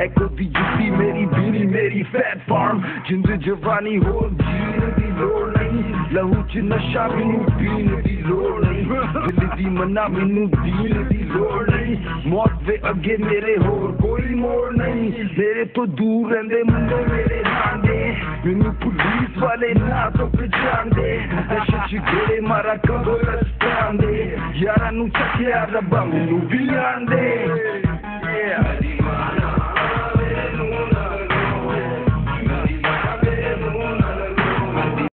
ਐਕੋ ਦੀ ਜੁੱਤੀ ਮੇਰੀ ਬੀੜੀ ਮੇਰੀ ਫੈਟ ਫਾਰਮ। ਜਿੰਦ ਜਵਾਨੀ ਹੋਰ ਜੀਣ ਦੀ ਲੋੜ ਨਹੀਂ। ਲਹੂ ਚ ਨਸ਼ਾ ਮੈਨੂੰ ਪੀਣ ਦੀ ਲੋੜ ਨਹੀਂ। ਦਿਲ ਦੀ ਮਨਾ ਮੈਨੂੰ ਦੀਨ ਦੀ ਲੋੜ ਨਹੀਂ। ਮੌਤ ਦੇ ਅੱਗੇ ਮੇਰੇ ਹੋਰ ਕੋਈ ਮੋੜ ਨਹੀਂ। ਮੇਰੇ ਤੋਂ ਦੂਰ ਰਹਿੰਦੇ ਮੁੰਡੇ ਮੇਰੇ ਨਾਂਦੇ ਮੈਨੂੰ ਪੁਲਿਸ ਵਾਲੇ ਨਾ ਤੋਂ ਪਛਾਣਦੇ ਨਸ਼ੇ ਚ ਗੇੜੇ ਮਾਰਾ ਕਦੋਂ ਰਸਤਾਂ ਦੇ ਯਾਰਾਂ ਨੂੰ ਚੱਕਿਆ ਰੱਬਾ, ਮੈਨੂੰ ਵੀ ਆਂਦੇ